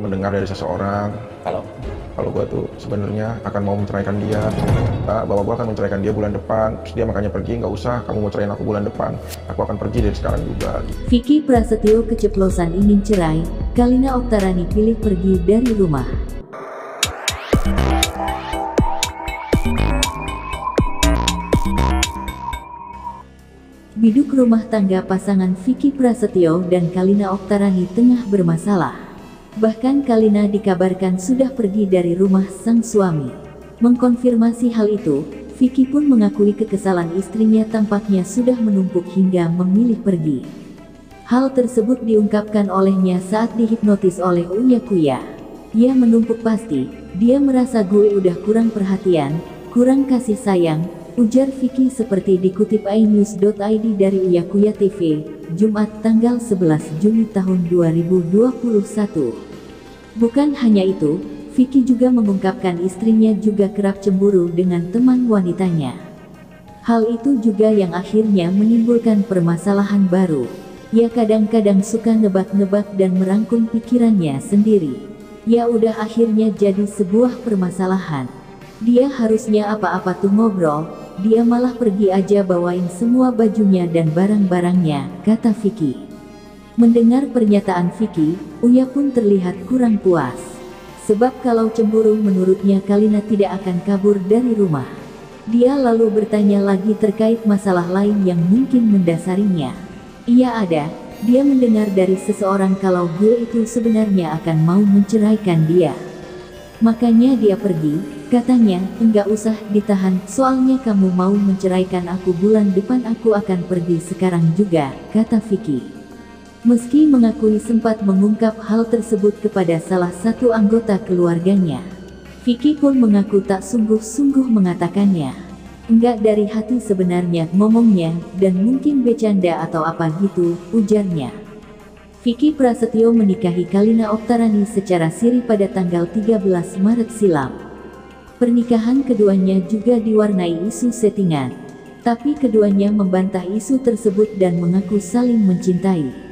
mendengar dari seseorang Kalau kalau gue tuh sebenarnya akan mau menceraikan dia. Pak, bahwa gue akan menceraikan dia bulan depan terus dia makanya pergi nggak usah kamu mau ceraiin aku bulan depan. Aku akan pergi dari sekarang juga. Vicky Prasetyo keceplosan ingin cerai, Kalina Oktarani pilih pergi dari rumah. Biduk rumah tangga pasangan Vicky Prasetyo dan Kalina Oktarani tengah bermasalah. Bahkan Kalina dikabarkan sudah pergi dari rumah sang suami. Mengkonfirmasi hal itu, Vicky pun mengakui kekesalan istrinya tampaknya sudah menumpuk hingga memilih pergi. Hal tersebut diungkapkan olehnya saat dihipnotis oleh Uya Kuya. Ia menumpuk pasti, dia merasa gue udah kurang perhatian, kurang kasih sayang, ujar Vicky seperti dikutip inews.id dari Uya Kuya TV, Jumat tanggal 11 Juni tahun 2021. Bukan hanya itu, Vicky juga mengungkapkan istrinya juga kerap cemburu dengan teman wanitanya. Hal itu juga yang akhirnya menimbulkan permasalahan baru. Ia kadang-kadang suka nebak-nebak dan merangkum pikirannya sendiri. Ya udah akhirnya jadi sebuah permasalahan. Dia harusnya apa-apa tuh ngobrol, dia malah pergi aja bawain semua bajunya dan barang-barangnya, kata Vicky. Mendengar pernyataan Vicky, Uya pun terlihat kurang puas. Sebab kalau cemburu menurutnya Kalina tidak akan kabur dari rumah. Dia lalu bertanya lagi terkait masalah lain yang mungkin mendasarinya. Ia ada, dia mendengar dari seseorang kalau gue itu sebenarnya akan mau menceraikan dia. Makanya dia pergi, katanya, enggak usah ditahan, soalnya kamu mau menceraikan aku bulan depan aku akan pergi sekarang juga, kata Vicky. Meski mengakui sempat mengungkap hal tersebut kepada salah satu anggota keluarganya. Vicky pun mengaku tak sungguh-sungguh mengatakannya. Enggak dari hati sebenarnya ngomongnya, dan mungkin bercanda atau apa gitu, ujarnya. Vicky Prasetyo menikahi Kalina Oktarani secara siri pada tanggal 13 Maret silam. Pernikahan keduanya juga diwarnai isu settingan. Tapi keduanya membantah isu tersebut dan mengaku saling mencintai.